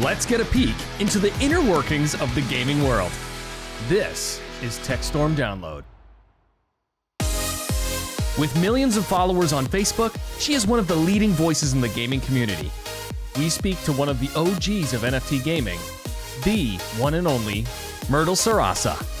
Let's get a peek into the inner workings of the gaming world. This is TechStorm Download. With millions of followers on Facebook, she is one of the leading voices in the gaming community. We speak to one of the OGs of NFT gaming, the one and only Myrtle Sarrosa.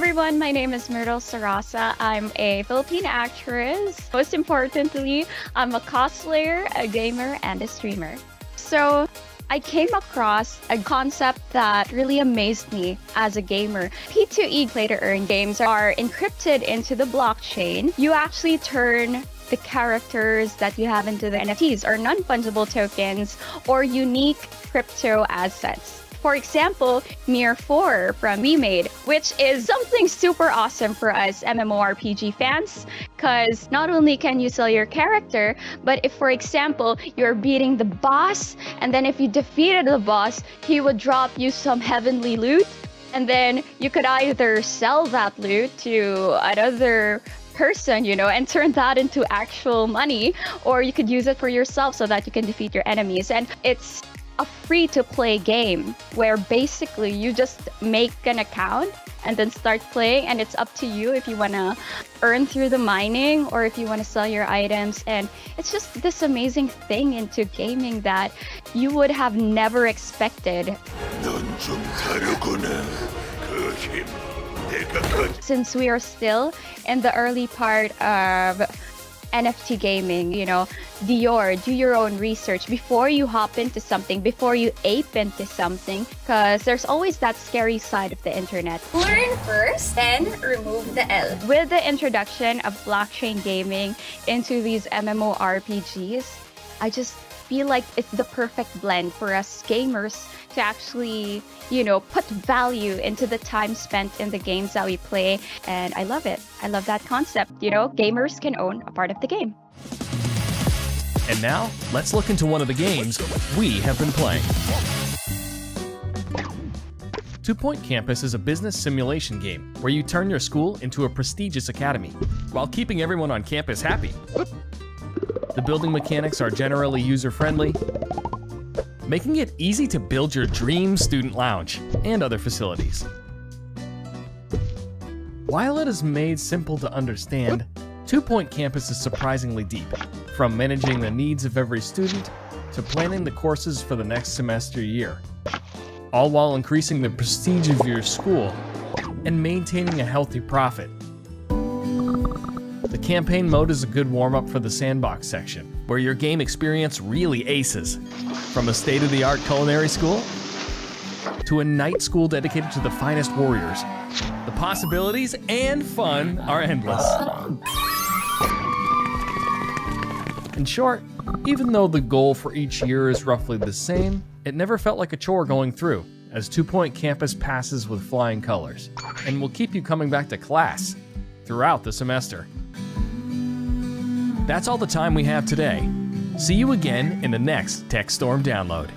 Everyone, my name is Myrtle Sarrosa. I'm a Filipino actress. Most importantly, I'm a cosplayer, a gamer, and a streamer. So I came across a concept that really amazed me as a gamer. P2E play to earn games are encrypted into the blockchain. You actually turn the characters that you have into the NFTs or non fungible tokens or unique crypto assets. For example, Mir 4 from Wemade, which is something super awesome for us MMORPG fans, because not only can you sell your character, but if, for example, you're beating the boss, and then if you defeated the boss, he would drop you some heavenly loot, and then you could either sell that loot to another person, you know, and turn that into actual money, or you could use it for yourself so that you can defeat your enemies. And it's a free to play game where basically you just make an account and then start playing and it's up to you if you want to earn through the mining or if you want to sell your items. And it's just this amazing thing into gaming that you would have never expected. Since we are still in the early part of NFT gaming, you know, DYOR, do your own research before you hop into something, before you ape into something, because there's always that scary side of the internet. Learn first, then remove the L. With the introduction of blockchain gaming into these MMORPGs, I just feel like it's the perfect blend for us gamers to actually, you know, put value into the time spent in the games that we play. And I love it. I love that concept. You know, gamers can own a part of the game. And now, let's look into one of the games we have been playing. Two Point Campus is a business simulation game where you turn your school into a prestigious academy while keeping everyone on campus happy. The building mechanics are generally user friendly, making it easy to build your dream student lounge and other facilities. While it is made simple to understand, Two Point Campus is surprisingly deep, from managing the needs of every student to planning the courses for the next semester year, all while increasing the prestige of your school and maintaining a healthy profit. The campaign mode is a good warm up for the sandbox section, where your game experience really aces. From a state of the art culinary school to a night school dedicated to the finest warriors, the possibilities and fun are endless. In short, even though the goal for each year is roughly the same, it never felt like a chore going through, as Two Point Campus passes with flying colors, and will keep you coming back to class throughout the semester. That's all the time we have today. See you again in the next TechStorm download.